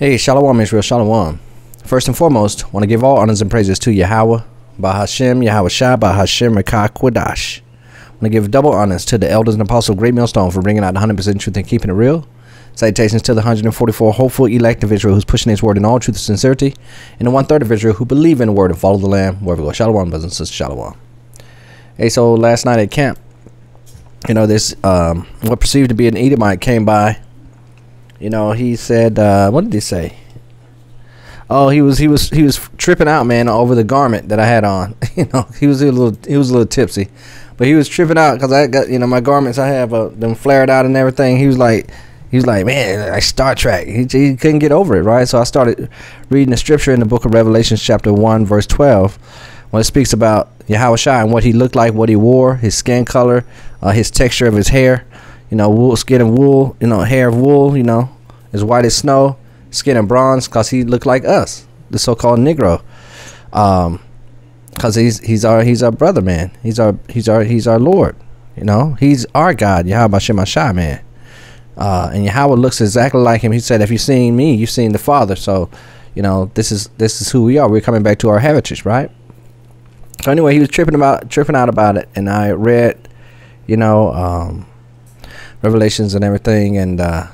Hey, Shalom Israel, Shalom. First and foremost, want to give all honors and praises to Yahweh, Bahashem, Yahweh Shai, Bahashem, Rekah, Quadash. want to give double honors to the elders and apostles Great Millstone for bringing out 100% truth and keeping it real. Citations to the 144 hopeful elect of Israel who's pushing his word in all truth and sincerity, and the one third of Israel who believe in the word and follow the Lamb wherever we go. Shalom, brothers and sisters, Shalom. Hey, so last night at camp, you know, this, um, what perceived to be an Edomite came by you know, he said, uh, what did he say? Oh, he was he was he was tripping out, man, over the garment that I had on. you know, he was a little he was a little tipsy, but he was tripping out because I got you know my garments I have uh, them flared out and everything. He was like he was like, man, like Star Trek. He, he couldn't get over it, right? So I started reading the scripture in the book of Revelations, chapter one, verse twelve, when it speaks about Yahweh Shai and what he looked like, what he wore, his skin color, uh, his texture of his hair you know, wool, skin of wool, you know, hair of wool, you know, as white as snow, skin of bronze, cause he looked like us, the so-called Negro. Um, cause he's he's our he's our brother, man. He's our he's our he's our Lord. You know, he's our God, Yahweh Shemashah, man. Uh, and Yahweh looks exactly like him. He said, "If you've seen me, you've seen the Father." So, you know, this is this is who we are. We're coming back to our heritage, right? So anyway, he was tripping about tripping out about it, and I read, you know, um, revelations and everything, and uh,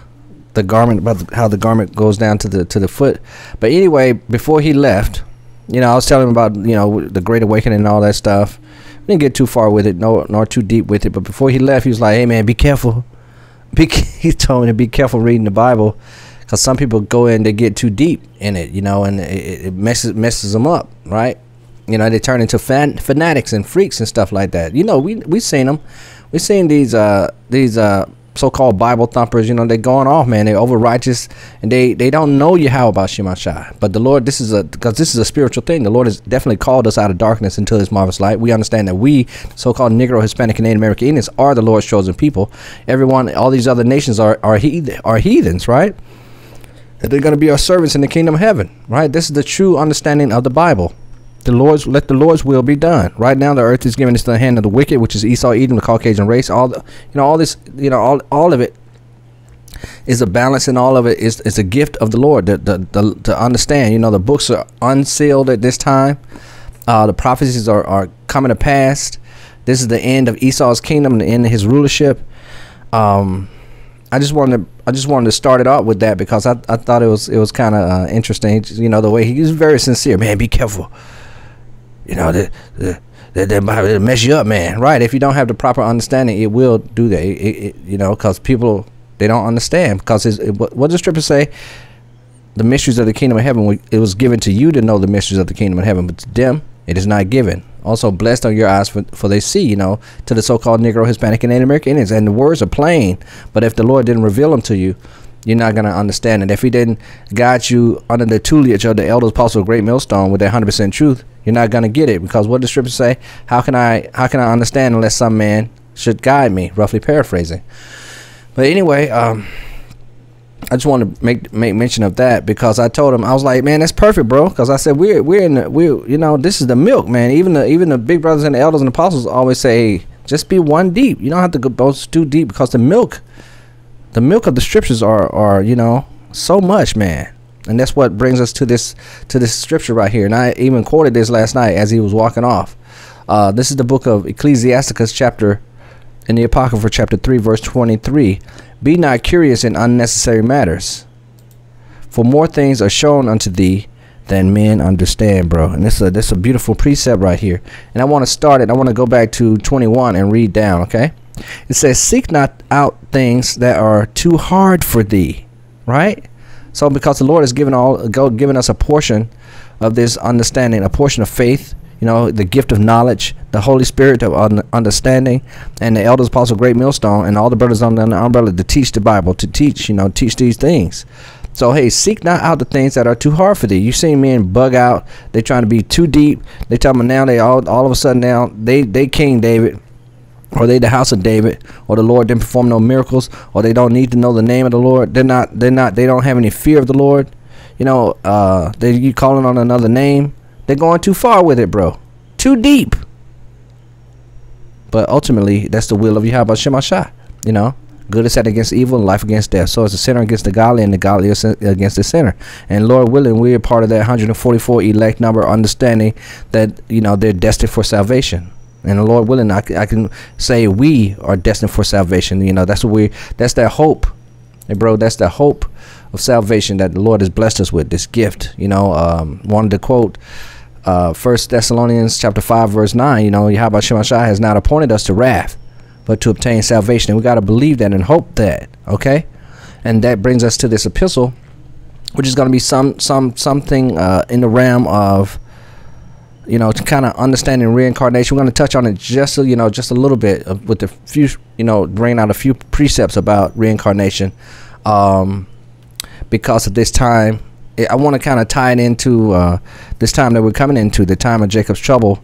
the garment about the, how the garment goes down to the to the foot. But anyway, before he left, you know, I was telling him about you know the Great Awakening and all that stuff. didn't get too far with it, no, nor too deep with it. But before he left, he was like, "Hey man, be careful." Be, he told me to be careful reading the Bible, because some people go in, they get too deep in it, you know, and it, it messes messes them up, right? You know, they turn into fan, fanatics and freaks and stuff like that. You know, we we seen them. We seen these uh these uh so-called Bible thumpers, you know, they're going off, man. They're over righteous, and they they don't know you how about Shemashai. But the Lord, this is a because this is a spiritual thing. The Lord has definitely called us out of darkness into His marvelous light. We understand that we, so-called Negro, Hispanic, and Native American Indians, are the Lord's chosen people. Everyone, all these other nations are are heath- are heathens, right? That they're going to be our servants in the kingdom of heaven, right? This is the true understanding of the Bible the Lord's let the Lord's will be done. Right now, the earth is given into the hand of the wicked, which is Esau, Edom, the Caucasian race. All the, you know, all this, you know, all all of it is a balance, and all of it is is a gift of the Lord. The, the, the to understand, you know, the books are unsealed at this time. Uh, the prophecies are are coming to pass. This is the end of Esau's kingdom, the end of his rulership. Um, I just wanted to, I just wanted to start it off with that because I, I thought it was it was kind of uh, interesting. You know, the way he was very sincere. Man, be careful you know, that that that might mess you up, man. Right? If you don't have the proper understanding, it will do that. It, it, you know, because people they don't understand. Because it, what does scripture say? The mysteries of the kingdom of heaven. It was given to you to know the mysteries of the kingdom of heaven, but to them it is not given. Also, blessed are your eyes for, for they see, you know, to the so-called Negro, Hispanic, and Native American Indians. And the words are plain, but if the Lord didn't reveal them to you, you're not gonna understand it. If He didn't guide you under the tutelage of the elders, apostle, great millstone with that hundred percent truth, you're not gonna get it because what does Scripture say? How can I how can I understand unless some man should guide me? Roughly paraphrasing. But anyway, um, I just want to make make mention of that because I told him I was like, man, that's perfect, bro. Because I said we're we're in the, we you know this is the milk, man. Even the even the big brothers and the elders and apostles always say, just be one deep. You don't have to go both too deep because the milk, the milk of the scriptures are are you know so much, man. And that's what brings us to this to this scripture right here. And i even quoted this last night as he was walking off. Uh, this is the book of ecclesiasticus chapter in the apocrypha chapter 3 verse 23 be not curious in unnecessary matters for more things are shown unto thee than men understand bro. And this is a, this is a beautiful precept right here. And i want to start it. I want to go back to 21 and read down okay it says seek not out things that are too hard for thee right so because the Lord has given all given us a portion of this understanding, a portion of faith, you know, the gift of knowledge, the Holy Spirit of understanding, and the elders, apostle, great millstone, and all the brothers under the umbrella to teach the Bible, to teach, you know, teach these things. So hey, seek not out the things that are too hard for thee. You see men bug out. They trying to be too deep. They tell me now they all all of a sudden now they they King David or they the house of David, or the Lord didn't perform no miracles, or they don't need to know the name of the Lord. They're not. They're not. They don't have any fear of the Lord. You know, uh, they you calling on another name. They're going too far with it, bro. Too deep. But ultimately, that's the will of Yahweh Shemashah. You know, Good is set against evil, life against death. So it's the sinner against the godly, and the godly against the sinner. And Lord willing, we are part of that 144 elect number, understanding that you know they're destined for salvation. And the Lord willing, I, I can say we are destined for salvation. You know, that's what we. That's that hope, hey, bro. That's the hope of salvation that the Lord has blessed us with. This gift. You know, um, wanted to quote. Uh, First Thessalonians chapter five verse nine, you know, Yahweh Shemashah has not appointed us to wrath, but to obtain salvation. And we got to believe that and hope that. Okay, and that brings us to this epistle, which is going to be some some something uh, in the realm of you know, to kind of understanding reincarnation. We're going to touch on it just, a, you know, just a little bit with a few, you know, bringing out a few precepts about reincarnation, um, because of this time. I want to kind of tie it into uh, this time that we're coming into, the time of Jacob's trouble,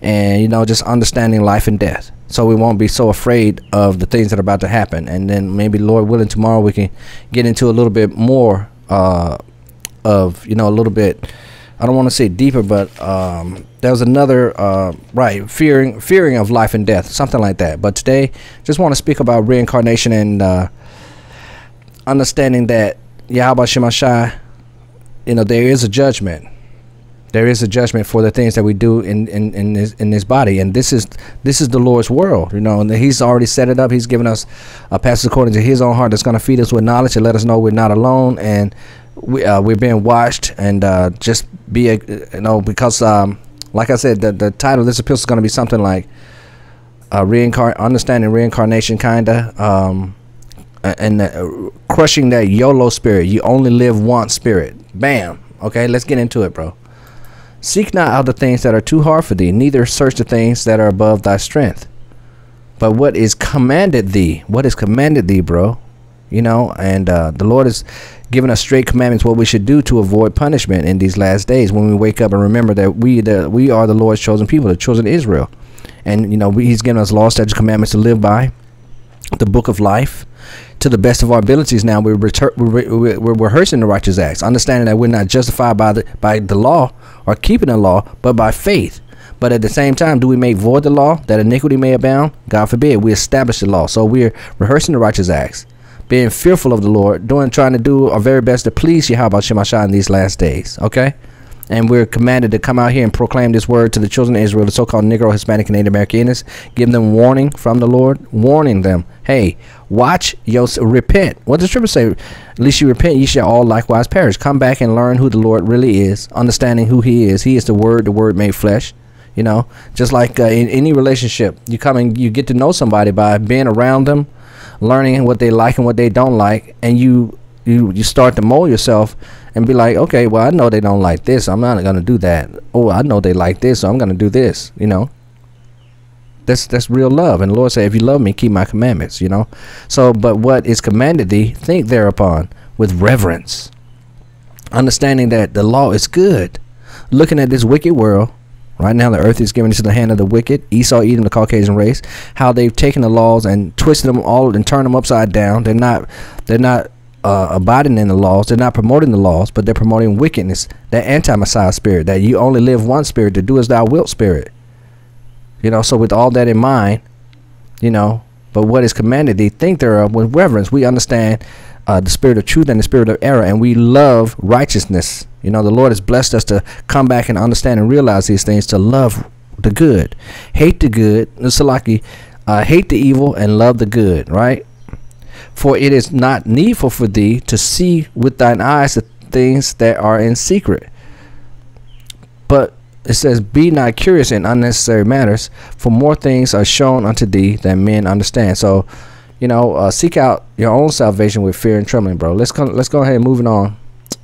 and you know, just understanding life and death so we won't be so afraid of the things that are about to happen. And then maybe, Lord willing, tomorrow we can get into a little bit more uh, of you know a little bit. I don't want to say deeper, but um, there was another uh, right fearing fearing of life and death, something like that. But today, just want to speak about reincarnation and uh, understanding that Yahweh Shemashai, you know, there is a judgment. There is a judgment for the things that we do in in in this, in this body. And this is this is the lord's world you know and he's already set it up. He's given us a passage according to his own heart that's going to feed us with knowledge and let us know we're not alone. And we, uh, we're being watched and uh, just be a you know because um, like i said the, the title of this epistle is going to be something like uh, reincarn understanding reincarnation kind of um, and uh, crushing that yolo spirit. You only live once spirit. Bam. Okay let's get into it bro. Seek not out the things that are too hard for thee, neither search the things that are above thy strength. But what is commanded thee, what is commanded thee, bro? You know, and uh, the Lord has given us straight commandments what we should do to avoid punishment in these last days when we wake up and remember that we the we are the Lord's chosen people, the of Israel. And you know, we, He's given us law, statutes, commandments to live by, the book of life, to the best of our abilities. Now we're, we're, we're, rehearsing the righteous acts understanding that we're not justified by the by the law or keeping the law but by faith. But at the same time do we make void the law that iniquity may abound? God forbid we establish the law. So we're rehearsing the righteous acts being fearful of the lord doing trying to do our very best to please yahweh shemashah in these last days okay and we're commanded to come out here and proclaim this word to the children of Israel, the so-called Negro, Hispanic, and Native Americans, give them warning from the Lord, warning them, hey, watch, yo, repent. What does scripture say? At least you repent, ye shall all likewise perish. Come back and learn who the Lord really is, understanding who He is. He is the Word, the Word made flesh. You know, just like uh, in any relationship, you come and you get to know somebody by being around them, learning what they like and what they don't like, and you you you start to mold yourself and be like, okay, well, I know they don't like this. I'm not gonna do that. Oh, I know they like this, so I'm gonna do this. You know. That's that's real love. And the Lord said, if you love me, keep my commandments. You know. So, but what is commanded thee, think thereupon with reverence, understanding that the law is good. Looking at this wicked world, Right now, the earth is given into the hand of the wicked. Esau, Edom, the Caucasian race. How they've taken the laws and twisted them all and turned them upside down. They're not. They're not uh, abiding in the laws. They're not promoting the laws, but they're promoting wickedness. That anti-Messiah spirit, that you only live one spirit, to do as thou wilt spirit. You know, so with all that in mind, you know, but what is commanded thee, think thereof with reverence. We understand uh, the spirit of truth and the spirit of error, and we love righteousness. You know, the Lord has blessed us to come back and understand and realize these things, to love the good, hate the good, Salaki, uh, hate the evil, and love the good, right? For it is not needful for thee to see with thine eyes the things that are in secret. But it says, Be not curious in unnecessary matters, for more things are shown unto thee than men understand. So, you know, uh, seek out your own salvation with fear and trembling, bro. Let's go. Let's go ahead and moving on.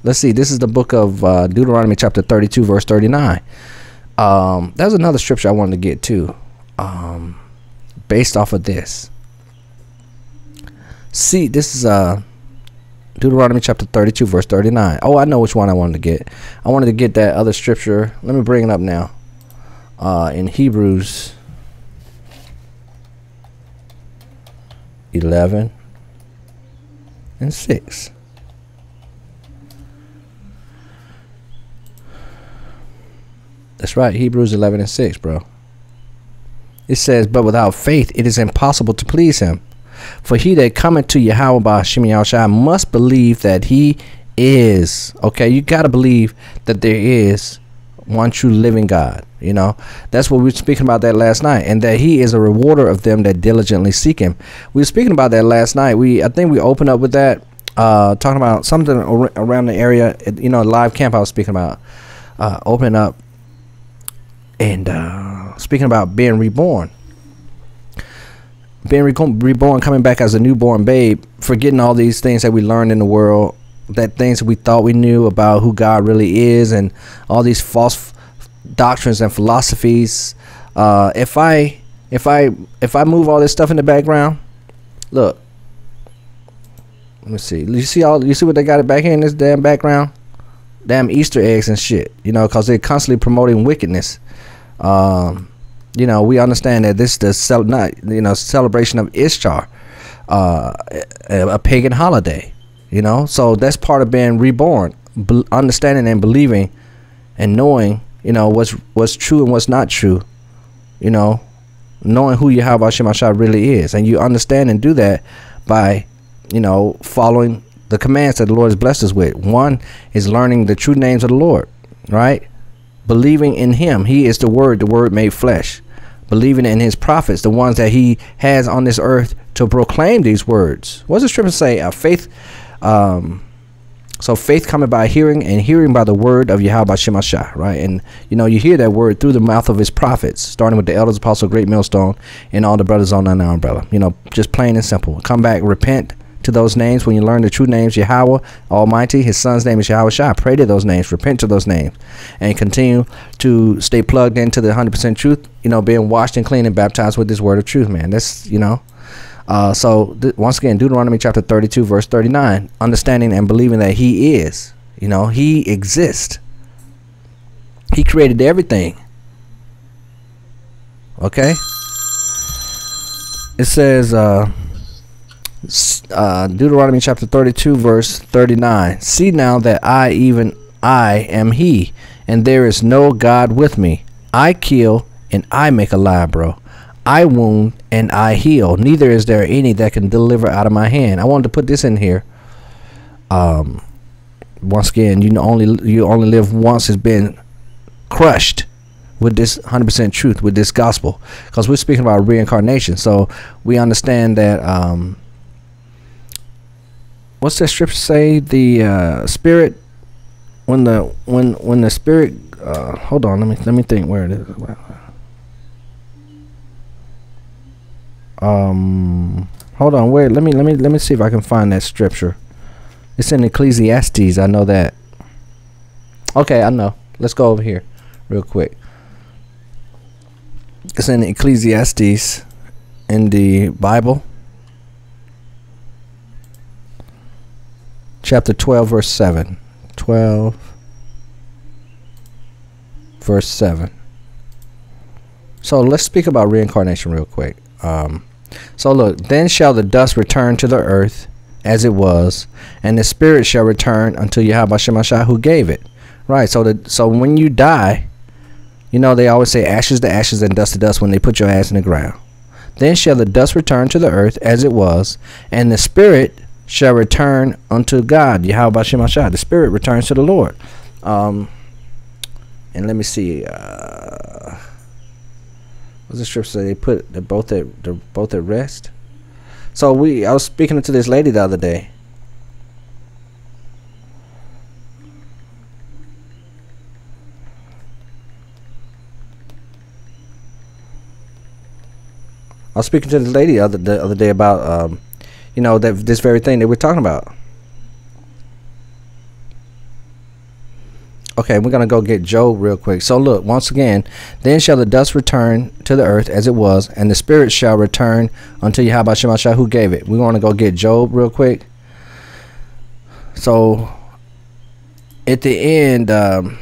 Let's see. This is the book of uh, Deuteronomy, chapter thirty-two, verse thirty-nine. Um, that was another scripture I wanted to get to, um, based off of this see this is uh Deuteronomy chapter 32 verse 39 oh I know which one I wanted to get I wanted to get that other scripture let me bring it up now uh in Hebrews 11 and 6 That's right, Hebrews 11 and 6, bro. It says, But without faith it is impossible to please him. For he that cometh to Yahweh by Hashem Yahushua must believe that he is. Okay, you got to believe that there is one true living God. You know, that's what we were speaking about that last night, and that He is a rewarder of them that diligently seek Him. We were speaking about that last night. We I think we opened up with that, uh, talking about something ar- around the area. You know, live camp I was speaking about, uh, opening up, and uh, speaking about being reborn being reborn, coming back as a newborn babe, forgetting all these things that we learned in the world, that things we thought we knew about who God really is, and all these false doctrines and philosophies. Uh, if I if I if I move all this stuff in the background, look. Let me see. You see all you see what they got it back here in this damn background? Damn Easter eggs and shit. You know, because they're constantly promoting wickedness. Um, you know, we understand that this is the cel- not you know celebration of Ishtar, uh, a, a pagan holiday. You know, so that's part of being reborn, understanding and believing, and knowing you know what's what's true and what's not true. You know, knowing who Yahweh Shemashah really is, and you understand and do that by you know following the commands that the Lord has blessed us with. One is learning the true names of the Lord, right? believing in him. He is the word, the word made flesh. Believing in his prophets, the ones that he has on this earth to proclaim these words. What does the scripture say? Uh, faith, um, so faith coming by hearing, and hearing by the word of Yahweh Shemashah, right? And you know, you hear that word through the mouth of his prophets, starting with the elders, apostle, great millstone, and all the brothers on that umbrella. You know, just plain and simple. Come back, repent, to those names when you learn the true names Yahweh Almighty. His son's name is Yahweh Shai. Pray to those names, repent to those names, and continue to stay plugged into the 100% truth, you know, being washed and clean and baptized with this word of truth, man. That's, you know. Uh, so, once again, Deuteronomy chapter 32, verse 39, understanding and believing that He is, you know, He exists. He created everything. Okay? It says, uh, uh, Deuteronomy chapter 32, verse 39. See now that I, even I, am He, and there is no God with me. I kill and I make alive, bro. I wound and I heal. Neither is there any that can deliver out of my hand. I wanted to put this in here. Um, once again, you know only you only live once. Has been crushed with this 100% truth with this gospel because we're speaking about reincarnation so we understand that um, what's that scripture say? The uh, spirit when the when when the spirit uh, hold on, let me let me think where it is. Um hold on, wait, let me let me let me see if I can find that scripture. It's in Ecclesiastes, I know that. Okay, I know. Let's go over here real quick. It's in Ecclesiastes in the Bible. chapter 12, verse 7. 12, verse 7. So let's speak about reincarnation real quick. Um, so look, then shall the dust return to the earth as it was, and the spirit shall return unto Yahweh who gave it. Right. So the so when you die, you know they always say ashes to ashes and dust to dust when they put your ass in the ground. Then shall the dust return to the earth as it was, and the spirit shall return unto God. Yahweh Shemashah. The spirit returns to the Lord. Um, and let me see. Uh, what's the scripture say? They put the both at they're both at rest. So we, I was speaking to this lady the other day. I was speaking to this lady the other the other day about um, you know that this very thing that we're talking about. Okay, we're gonna go get Job real quick. So look, once again, then shall the dust return to the earth as it was, and the spirit shall return unto Yahweh Shemashah who gave it. We want to go get Job real quick. So at the end, um,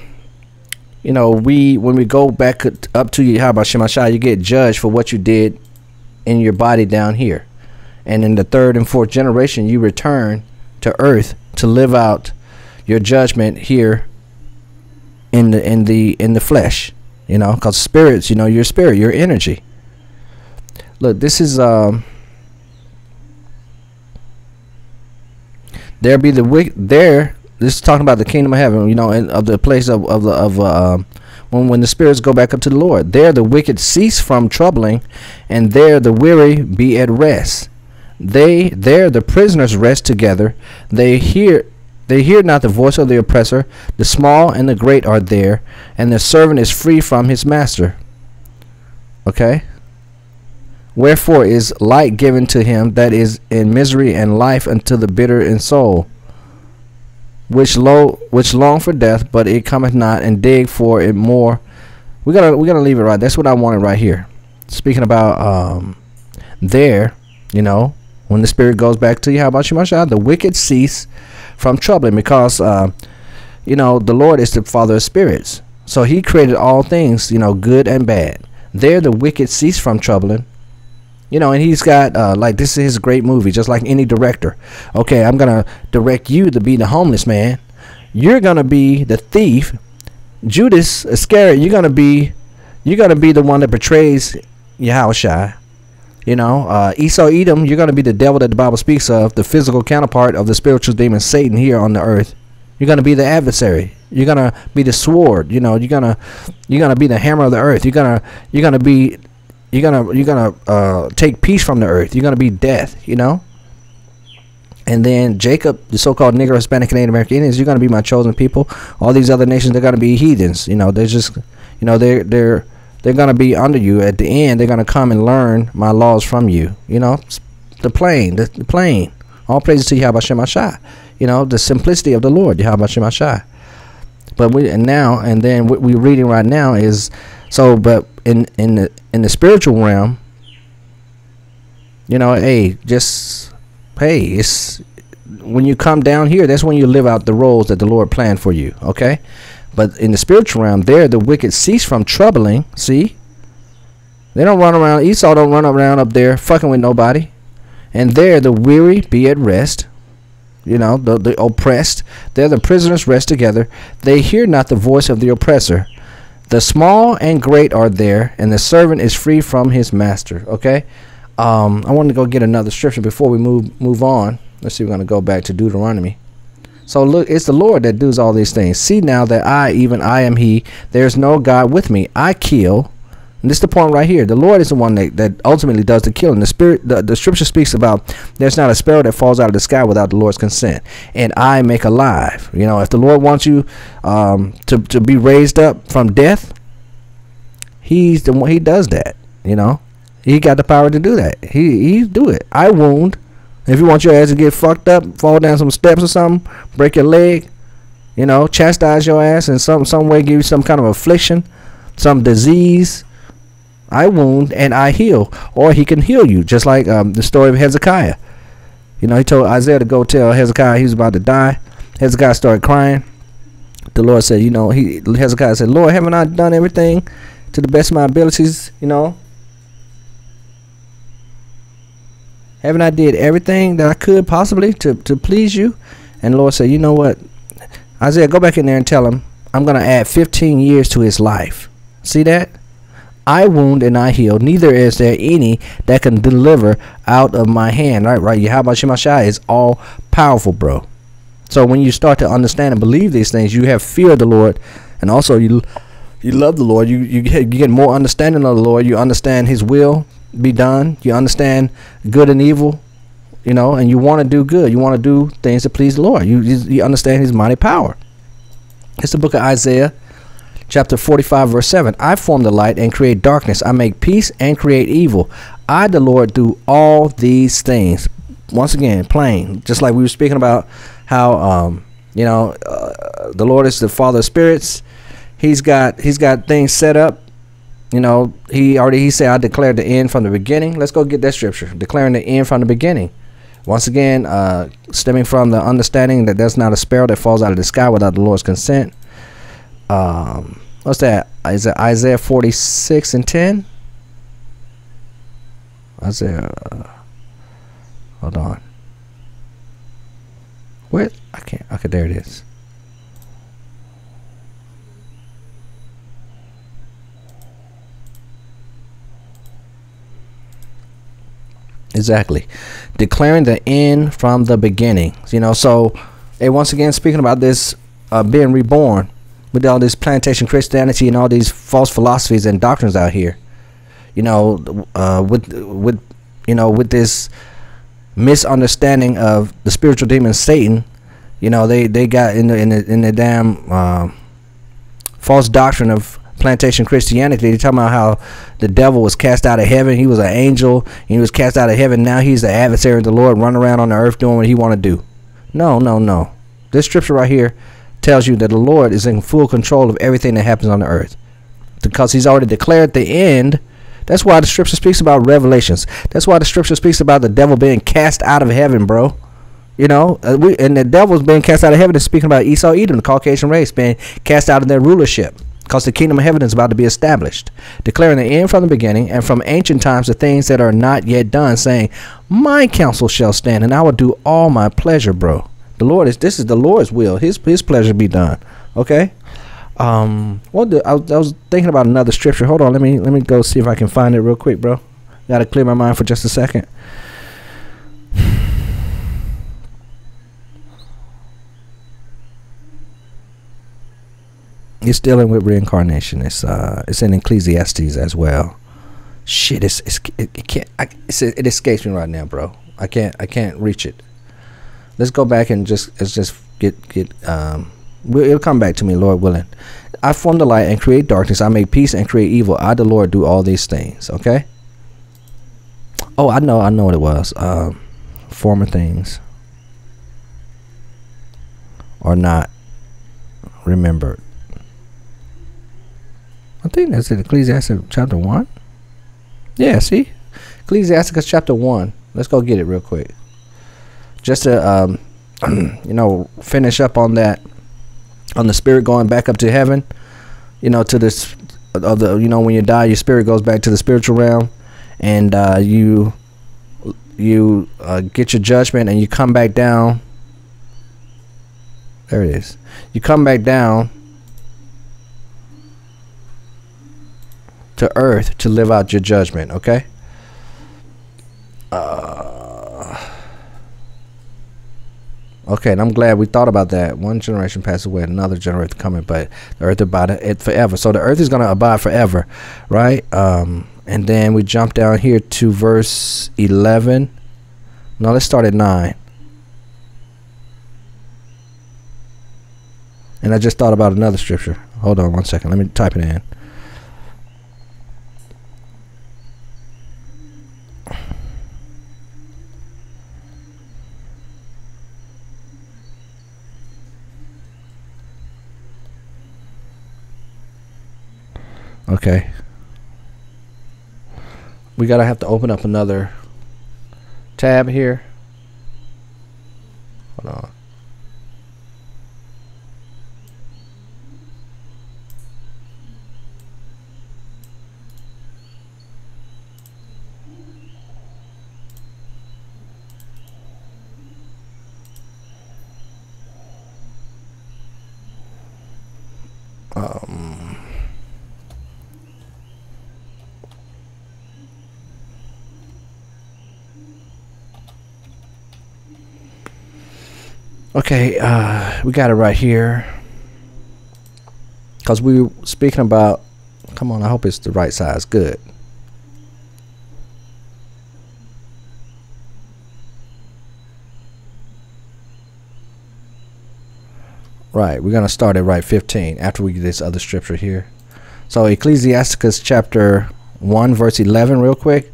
you know, we when we go back up to Yahweh Shemashah, you get judged for what you did in your body down here and in the third and fourth generation you return to earth to live out your judgment here in the in the in the flesh you know because spirits you know your spirit your energy look this is um there be the wicked there. This is talking about the kingdom of heaven, you know, and of the place of of the of uh, um, when when the spirits go back up to the Lord. There the wicked cease from troubling, and there the weary be at rest. They there the prisoners rest together. They hear they hear not the voice of the oppressor. The small and the great are there, and the servant is free from his master. Okay. Wherefore is light given to him that is in misery and life unto the bitter in soul, which lo which long for death, but it cometh not, and dig for it more. We gotta we gotta leave it right. That's what I wanted right here. Speaking about um there, you know, when the spirit goes back to you, how about you, Masha? The wicked cease from troubling because, uh, you know, the Lord is the Father of spirits. So he created all things, you know, good and bad. There, the wicked cease from troubling. You know, and he's got, uh, like, this is his great movie, just like any director. Okay, I'm to direct you to be the homeless man. You're to be the thief. Judas Iscariot, you're to be, you're to be the one that betrays Yahushua. You know, uh, Esau Edom, you're going to be the devil that the Bible speaks of, the physical counterpart of the spiritual demon Satan here on the earth. You're going to be the adversary. You're going to be the sword. You know, you're going to you're going to be the hammer of the earth. You're going to you're going to be you're going to you're to uh, take peace from the earth. You're going to be death, you know? And then Jacob, the so-called Negro, Hispanic, Canadian American Indians, you're going to be my chosen people. All these other nations, they're going to be heathens. You know, they're just, you know, they're they're they're going to be under you. At the end, they're going to come and learn my laws from you. You know, the plain, the, the plain. All praises to Yahweh Shemashah. You know, the simplicity of the Lord, Yahweh Shemashah. But we and now and then what we're reading right now is so. But in in the in the spiritual realm, you know, hey, just hey, it's when you come down here. That's when you live out the roles that the Lord planned for you. Okay. But in the spiritual realm, there the wicked cease from troubling. See? They don't run around. Esau don't run around up there fucking with nobody. And there the weary be at rest. You know, the, the oppressed. There the prisoners rest together. They hear not the voice of the oppressor. The small and great are there, and the servant is free from his master. Okay? Um, I want to go get another scripture before we move move on. Let's see, we're going to go back to Deuteronomy. So look, it's the Lord that does all these things. See now that I, even I am He. There's no God with me. I kill. And this is the point right here. The Lord is the one that, that ultimately does the killing. The spirit, the, the scripture speaks about there's not a sparrow that falls out of the sky without the Lord's consent. And I make alive. You know, if the Lord wants you um, to to be raised up from death, He's the one. He does that. You know, He got the power to do that. He He do it. I wound. If you want your ass to get fucked up, fall down some steps or something, break your leg, you know, chastise your ass in some some way, give you some kind of affliction, some disease. I wound and I heal, or he can heal you, just like um, the story of Hezekiah. You know, he told Isaiah to go tell Hezekiah he was about to die. Hezekiah started crying. The Lord said, you know, he Hezekiah said, Lord, haven't I done everything to the best of my abilities? You know, Haven't I did everything that I could possibly to, to please you? And Lord said, you know what? Isaiah, go back in there and tell him I'm going to add 15 years to his life. See that? I wound and I heal. Neither is there any that can deliver out of my hand. Right, right. Yahweh Shemashai is all powerful, bro. So when you start to understand and believe these things, you have fear of the Lord, and also you you love the Lord. You you get more understanding of the Lord. You understand His will be done. You understand good and evil, you know, and you want to do good. You want to do things to please the Lord. You, you understand His mighty power. It's the book of Isaiah, chapter 45, verse 7. I form the light and create darkness. I make peace and create evil. I, the Lord, do all these things. Once again, plain, just like we were speaking about how, um, you know, uh, the Lord is the Father of spirits. He's got he's got things set up you know, he already he said I declared the end from the beginning. Let's go get that scripture. Declaring the end from the beginning. Once again, uh, stemming from the understanding that there's not a sparrow that falls out of the sky without the Lord's consent. Um, what's that? Is it Isaiah 46 and 10? Isaiah. Uh, hold on. What? I can't. Okay, there it is. Exactly. Declaring the end from the beginning. You know, so hey, once again speaking about this uh, being reborn with all this plantation Christianity and all these false philosophies and doctrines out here. You know, uh, with with you know with this misunderstanding of the spiritual demon Satan. You know, they they got in the in the in the damn uh, false doctrine of plantation Christianity. They talking about how the devil was cast out of heaven. He was an angel. And he was cast out of heaven. Now he's the adversary of the Lord, running around on the earth doing what he want to do. No, no, no. This scripture right here tells you that the Lord is in full control of everything that happens on the earth because He's already declared the end. That's why the scripture speaks about revelations. That's why the scripture speaks about the devil being cast out of heaven, bro. You know, uh, we, and the devil's being cast out of heaven is speaking about Esau, Edom, the Caucasian race, being cast out of their rulership because the kingdom of heaven is about to be established, declaring the end from the beginning and from ancient times the things that are not yet done, saying, My counsel shall stand, and I will do all my pleasure, bro. The Lord is this is the Lord's will. His His pleasure be done. Okay. Um. What the, I, I was thinking about another scripture. Hold on. Let me let me go see if I can find it real quick, bro. Got to clear my mind for just a second. It's dealing with reincarnation. It's uh, it's in Ecclesiastes as well. Shit, it's, it's it, it can't. I, it's, it escapes me right now, bro. I can't I can't reach it. Let's go back and just let's just get get um. It'll come back to me, Lord willing. I form the light and create darkness. I make peace and create evil. I, the Lord, do all these things. Okay. Oh, I know. I know what it was. Um, former things are not remembered. I think that's in Ecclesiastes chapter 1. Yeah, see? Ecclesiastes chapter 1. Let's go get it real quick. Just to, um, you know, finish up on that, on the spirit going back up to heaven, you know, to this, of the, you know, when you die, your spirit goes back to the spiritual realm, and uh, you, you uh, get your judgment, and you come back down. There it is. You come back down to earth to live out your judgment, okay? Uh, okay, and I'm glad we thought about that. One generation passes away, another generation coming, but the earth abide it forever. So the earth is going to abide forever, right? Um, and then we jump down here to verse 11. No, let's start at 9. And I just thought about another scripture. Hold on one second. Let me type it in. Okay. We gotta have to open up another tab here. Hold on. Okay, uh, we got it right here. Because we were speaking about, come on, I hope it's the right size. Good. Right, we're going to start at right 15 after we get this other scripture here. So Ecclesiasticus chapter 1 verse 11 real quick.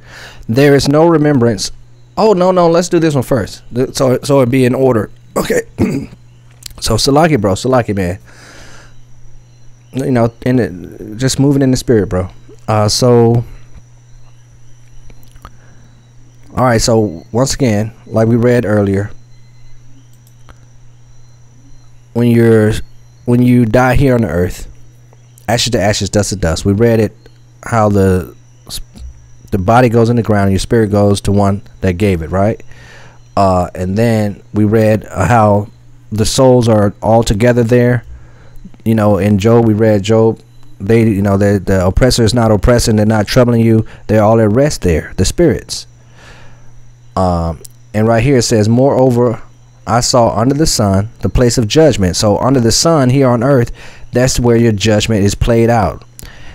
There is no remembrance. Oh, no, no, let's do this one first. So, so it be in order. Okay. So Salaki, bro, Salaki, man. You know, in just moving in the spirit, bro. Uh, so. All right, so once again, like we read earlier, when you're when you die here on the earth, ashes to ashes, dust to dust. We read it how the the body goes in the ground, and your spirit goes to one that gave it, right? Uh, and then we read uh, how the souls are all together there. You know, in Job, we read Job. They, you know, the oppressor is not oppressing. They're not troubling you. They're all at rest there. The spirits. Um, and right here it says, Moreover, I saw under the sun the place of judgment. So under the sun here on earth, that's where your judgment is played out.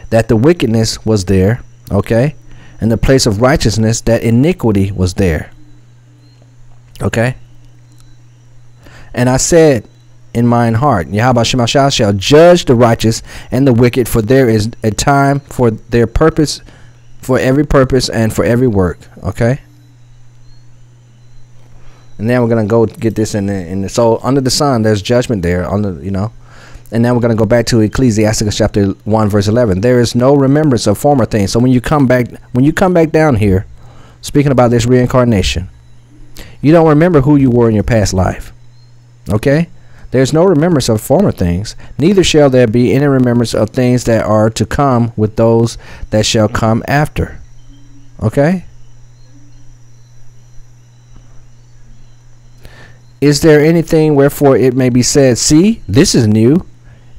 That the wickedness was there, okay? And the place of righteousness, that iniquity was there. Okay? And I said in mine heart, Yahweh shall judge the righteous and the wicked, for there is a time for their purpose, for every purpose and for every work. Okay? And now we're gonna go get this in the, in the so under the sun there's judgment there on the you know. And now we're gonna go back to Ecclesiasticus chapter one verse eleven. There is no remembrance of former things. So when you come back when you come back down here, speaking about this reincarnation, you don't remember who you were in your past life. Okay? There's no remembrance of former things, neither shall there be any remembrance of things that are to come with those that shall come after. Okay? Is there anything wherefore it may be said, See, this is new?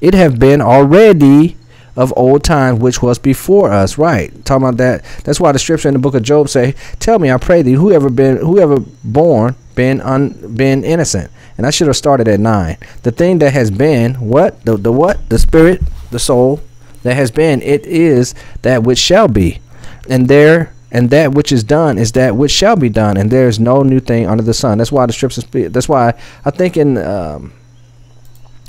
It have been already of old times which was before us. Right. Talking about that. That's why the scripture in the book of Job say, Tell me, I pray thee, whoever been whoever born been un been innocent. And I should have started at nine. The thing that has been, what? The the what? The spirit, the soul that has been, it is that which shall be. And there and that which is done is that which shall be done, and there is no new thing under the sun. That's why the strips. scriptures. That's why I think in um,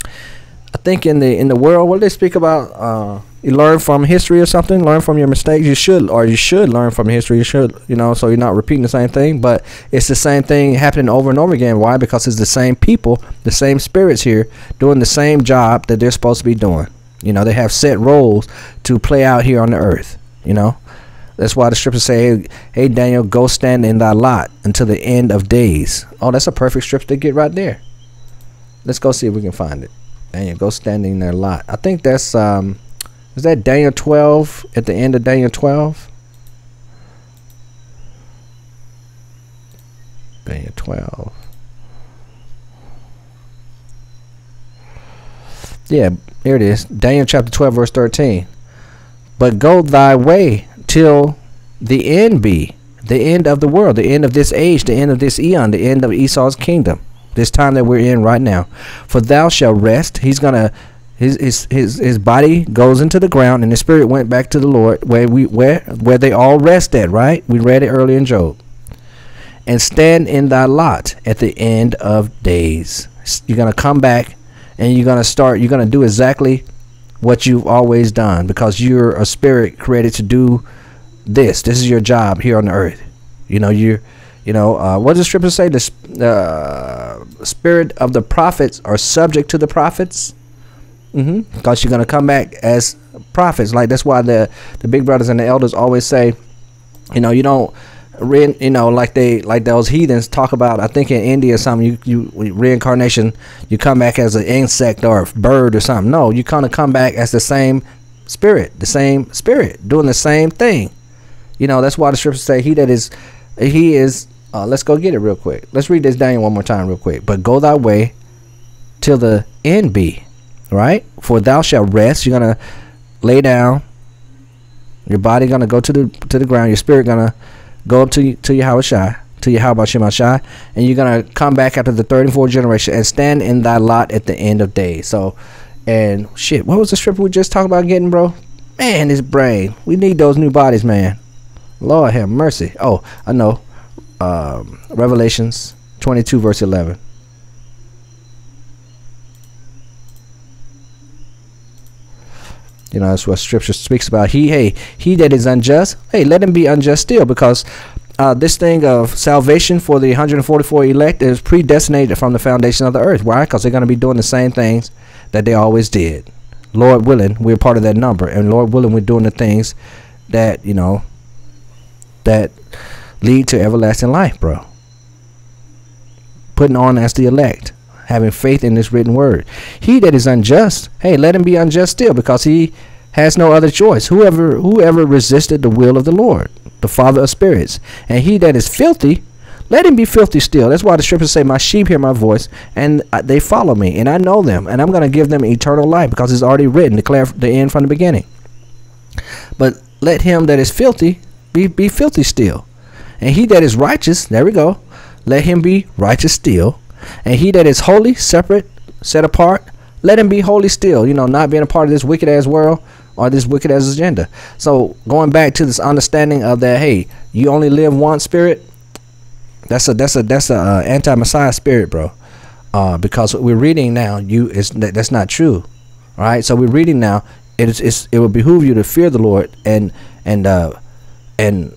I think in the in the world, what do they speak about? Uh, you learn from history or something. Learn from your mistakes. You should, or you should learn from history. You should, you know, so you're not repeating the same thing. But it's the same thing happening over and over again. Why? Because it's the same people, the same spirits here, doing the same job that they're supposed to be doing. You know, they have set roles to play out here on the earth. You know, that's why the scriptures say, hey, Daniel, go stand in thy lot until the end of days. Oh, that's a perfect scripture to get right there. Let's go see if we can find it. Daniel, go stand in their lot. I think that's, um, is that Daniel 12 at the end of Daniel 12? Daniel 12. Yeah, here it is. Daniel chapter 12, verse 13. But go thy way till the end be the end of the world, the end of this age, the end of this eon, the end of Esau's kingdom, this time that we're in right now. For thou shalt rest. He's gonna his his his body goes into the ground, and his spirit went back to the Lord, where we where where they all rest at. Right? We read it earlier in Job. And stand in thy lot at the end of days. You're gonna come back, and you're gonna start. You're gonna do exactly what you've always done because you're a spirit created to do this. This is your job here on the earth. You know, you're, you know, uh, what does scripture say? The uh, spirit of the prophets are subject to the prophets. Mm-hmm. Because you're gonna come back as prophets. Like that's why the the big brothers and the elders always say, you know, you don't re- you know, like they like those heathens talk about. I think in India or something, you you reincarnation, you come back as an insect or a bird or something. No, you kind of come back as the same spirit, the same spirit, doing the same thing. You know, that's why the scriptures say, He that is, He is, uh, let's go get it real quick. Let's read this Daniel one more time, real quick. But go thy way till the end be, right? For thou shalt rest. You're to lay down. Your body to go to the to the ground. Your spirit to go up to, to Yahweh Shai, to Yahweh Shemashai, and you're to come back after the third and fourth generation and stand in thy lot at the end of days. So, and shit, what was the scripture we just talked about getting, bro? Man, this brain. We need those new bodies, man. Lord have mercy. Oh, I know. Um, Revelations 22, verse 11. You know, that's what Scripture speaks about. He, hey, he that is unjust, hey, let him be unjust still, because uh, this thing of salvation for the 144 elect is predestinated from the foundation of the earth. Why? Because they're going to be doing the same things that they always did. Lord willing, we're part of that number, and Lord willing, we're doing the things that you know that lead to everlasting life, bro. Putting on as the elect, having faith in this written word. He that is unjust, hey, let him be unjust still, because he has no other choice. Whoever whoever resisted the will of the Lord, the Father of spirits, and he that is filthy, let him be filthy still. That's why the scriptures say, "My sheep hear my voice, and uh, they follow me, and I know them, and I'm going to give them eternal life, because it's already written, declare the end from the beginning." But let him that is filthy be be filthy still. And he that is righteous, there we go, let him be righteous still. And he that is holy, separate, set apart, let him be holy still. You know, not being a part of this wicked ass world or this wicked ass agenda. So going back to this understanding of that, hey, you only live one spirit. That's a that's a that's a uh, anti Messiah spirit, bro. Uh, because what we're reading now, you is that, that's not true. Right, so we're reading now. It is it's, it will behoove you to fear the Lord and and uh, and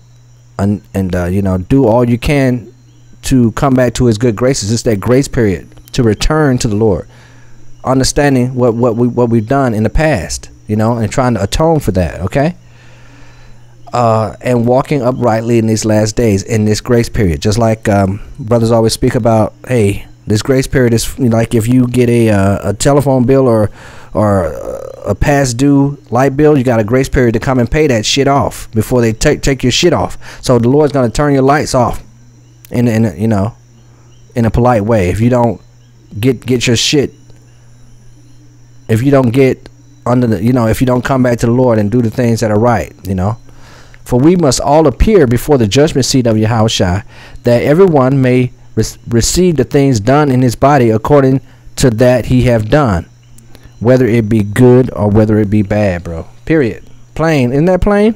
and, and uh, you know do all you can to come back to His good graces. It's that grace period to return to the Lord, understanding what what we what we've done in the past, you know, and trying to atone for that. Okay. Uh, and walking uprightly in these last days in this grace period, just like um, brothers always speak about. Hey, this grace period is like if you get a uh, a telephone bill or or a past due light bill, you got a grace period to come and pay that shit off before they take take your shit off. So the Lord's gonna turn your lights off, in in you know, in a polite way. If you don't get get your shit, if you don't get under the you know, if you don't come back to the Lord and do the things that are right, you know. For we must all appear before the judgment seat of Yahushua, that everyone may receive the things done in his body according to that he have done, whether it be good or whether it be bad, bro. Period. Plain. Isn't that plain?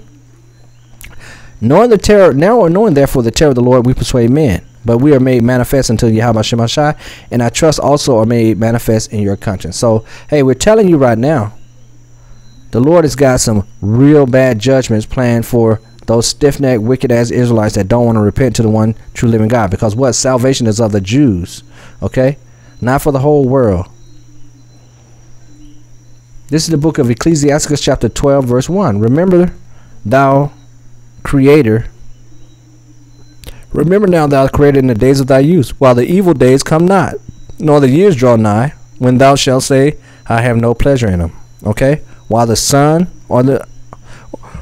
Knowing the terror, now or knowing therefore the terror of the Lord, we persuade men. But we are made manifest until Yahweh Shemashai, and I trust also are made manifest in your conscience. So, hey, we're telling you right now, the Lord has got some real bad judgments planned for those stiff necked, wicked ass Israelites that don't want to repent to the one true living God. Because what? Salvation is of the Jews. Okay? Not for the whole world. This is the book of Ecclesiasticus, chapter 12, verse 1. Remember, thou creator. Remember now, thou created in the days of thy youth, while the evil days come not, nor the years draw nigh, when thou shalt say, I have no pleasure in them. Okay? While the sun or the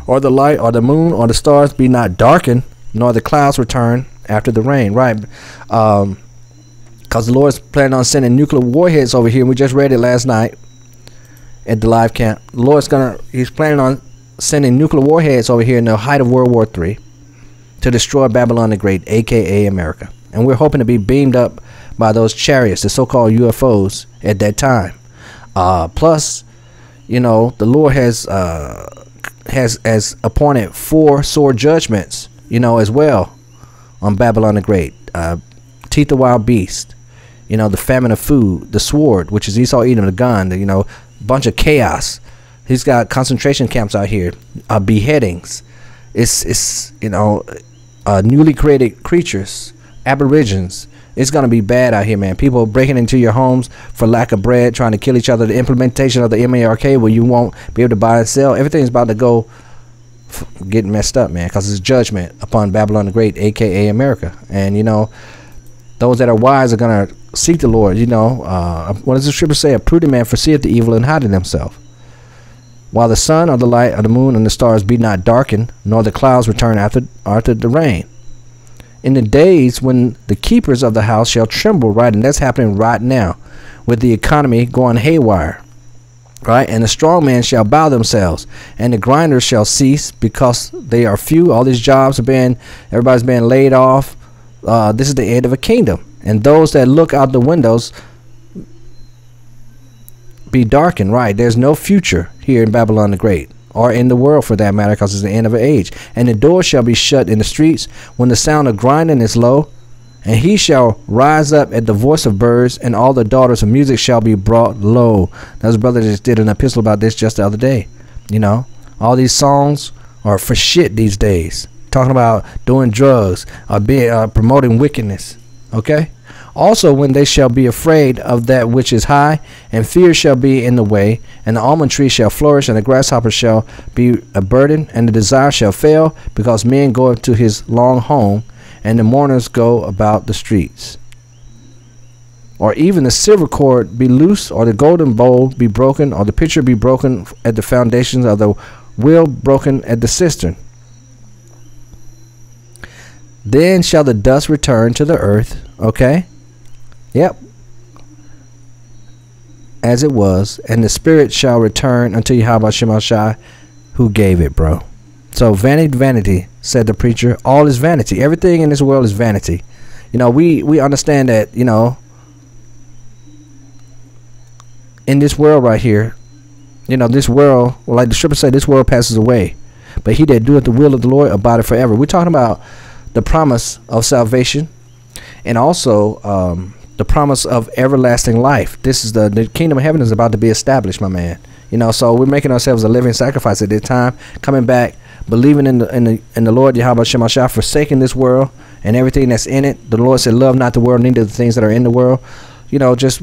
or the light, or the moon, or the stars be not darkened, nor the clouds return after the rain. Right? Because um, the Lord's planning on sending nuclear warheads over here. We just read it last night at the live camp. The Lord's gonna. He's planning on sending nuclear warheads over here in the height of World War III to destroy Babylon the Great, aka America. And we're hoping to be beamed up by those chariots, the so-called UFOs, at that time. Uh, plus, you know, the Lord has uh, has has appointed four sore judgments, you know, as well on Babylon the Great. Uh, teeth of wild beast, you know, the famine of food, the sword, which is Esau eating the gun, the, you know, bunch of chaos. He's got concentration camps out here, uh, beheadings. It's it's you know, uh, newly created creatures, aborigines it's gonna be bad out here, man. People breaking into your homes for lack of bread, trying to kill each other. The implementation of the MARK, where you won't be able to buy and sell. Everything's about to go get messed up, man, because it's judgment upon Babylon the Great, aka America. And you know, those that are wise are gonna seek the Lord. You know, uh, what does the scripture say? A prudent man foreseeth the evil and hideth himself. While the sun or the light of the moon and the stars be not darkened, nor the clouds return after after the rain in the days when the keepers of the house shall tremble, right? And that's happening right now with the economy going haywire, right? And the strong men shall bow themselves, and the grinders shall cease because they are few. All these jobs are being, everybody's being laid off. Uh, this is the end of a kingdom. And those that look out the windows be darkened, right? There's no future here in Babylon the Great or in the world for that matter, because it's the end of an age. And the door shall be shut in the streets when the sound of grinding is low. And he shall rise up at the voice of birds, and all the daughters of music shall be brought low. That's brother just did an epistle about this just the other day. You know, all these songs are for shit these days. Talking about doing drugs or being uh, promoting wickedness. Okay. Also, when they shall be afraid of that which is high, and fear shall be in the way, and the almond tree shall flourish, and the grasshopper shall be a burden, and the desire shall fail, because men go to his long home, and the mourners go about the streets. Or even the silver cord be loose, or the golden bowl be broken, or the pitcher be broken at the foundations, of the wheel broken at the cistern. Then shall the dust return to the earth, okay? Yep. As it was, and the spirit shall return unto Yahweh Shemashai, who gave it, bro. So vanity, vanity, said the preacher. All is vanity. Everything in this world is vanity. You know, we we understand that. You know, in this world right here, you know, this world, well, like the scripture said, this world passes away, but he that doeth the will of the Lord abide forever. We're talking about the promise of salvation, and also um, the promise of everlasting life. This is the the kingdom of heaven is about to be established, my man. You know, so we're making ourselves a living sacrifice at this time, coming back, believing in the in the in the Lord Yahweh Shemashah, forsaking this world and everything that's in it. The Lord said, "Love not the world, neither the things that are in the world." You know, just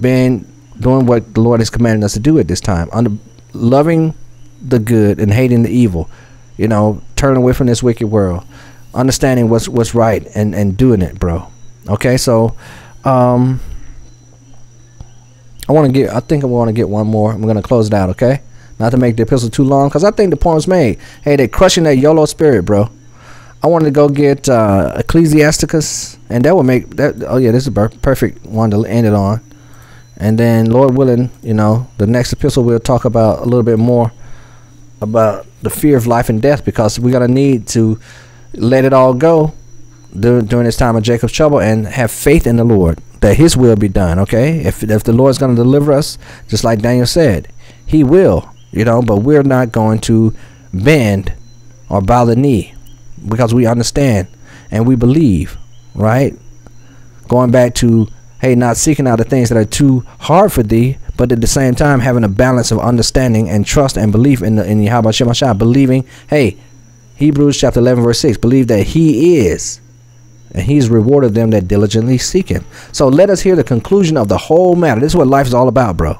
being doing what the Lord has commanded us to do at this time, under loving the good and hating the evil. You know, turning away from this wicked world, understanding what's what's right and and doing it, bro. Okay, so um I want to get. I think I want to get one more. I'm gonna close it out. Okay, not to make the epistle too long, because I think the point's made. Hey, they're crushing that YOLO spirit, bro. I wanted to go get uh, Ecclesiasticus, and that would make that. Oh yeah, this is a perfect one to end it on. And then, Lord willing, you know, the next epistle we'll talk about a little bit more about the fear of life and death, because we're gonna need to let it all go during, this time of Jacob's trouble and have faith in the Lord that His will be done. Okay, if if the Lord's going to deliver us, just like Daniel said, He will. You know, but we're not going to bend or bow the knee because we understand and we believe. Right, going back to hey, not seeking out the things that are too hard for thee, but at the same time having a balance of understanding and trust and belief in the in Yahweh Shemashah, believing, hey, Hebrews chapter 11 verse 6, believe that he is and he's rewarded them that diligently seek him. So let us hear the conclusion of the whole matter. This is what life is all about, bro.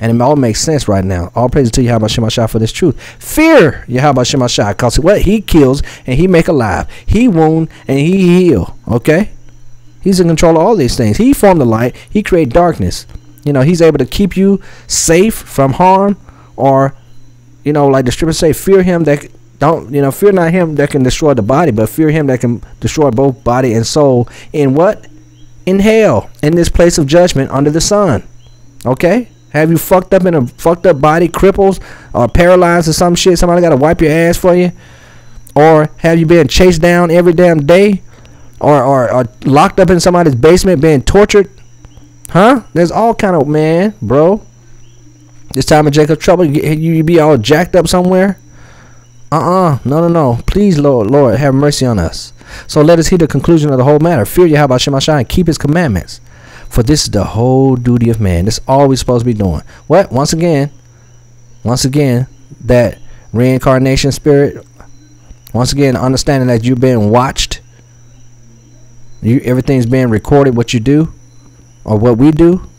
And it all makes sense right now. All praise to Yahweh Shemashah for this truth. Fear Yahweh Shemashah, because what he kills and he make alive. He wound and he heal. Okay? He's in control of all these things. He formed the light. He created darkness. You know, he's able to keep you safe from harm or, you know, like the scriptures say, fear him that don't you know? Fear not him that can destroy the body, but fear him that can destroy both body and soul in what? In hell, in this place of judgment under the sun. Okay. Have you fucked up in a fucked up body, cripples, or paralyzed or some shit? Somebody got to wipe your ass for you, or have you been chased down every damn day, or, or or locked up in somebody's basement being tortured? Huh? There's all kind of man, bro. This time of Jacob trouble, you, you be all jacked up somewhere. Uh-uh. No, no, no. Please, Lord, Lord, have mercy on us. So let us hear the conclusion of the whole matter. Fear Yahweh Shemashah and keep his commandments. For this is the whole duty of man. This is all we're supposed to be doing. What? Once again, once again, that reincarnation spirit, once again, understanding that you're being watched. You everything's being recorded what you do or what we do.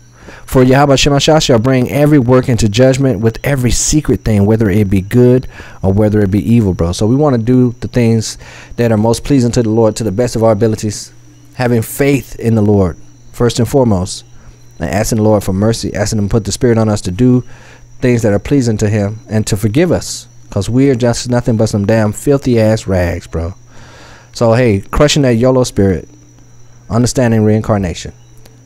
For Yahweh Shemashah shall bring every work into judgment with every secret thing, whether it be good or whether it be evil, bro. So we want to do the things that are most pleasing to the Lord to the best of our abilities, having faith in the Lord, first and foremost, and asking the Lord for mercy, asking Him to put the Spirit on us to do things that are pleasing to Him and to forgive us. Because we are just nothing but some damn filthy ass rags, bro. So, hey, crushing that YOLO spirit, understanding reincarnation.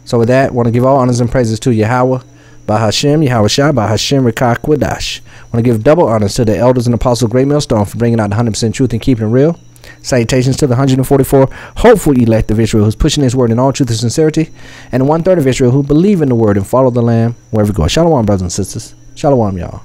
So with that, want to give all honors and praises to Yahweh, by Hashem, Yahweh Shah, by Hashem Rekah Kwadash. want to give double honors to the elders and apostles Great Millstone for bringing out the 100% truth and keeping it real. Salutations to the 144 hopeful elect of Israel who's pushing his word in all truth and sincerity, and one third of Israel who believe in the word and follow the Lamb wherever you go. Shalom, brothers and sisters. Shalom, y'all.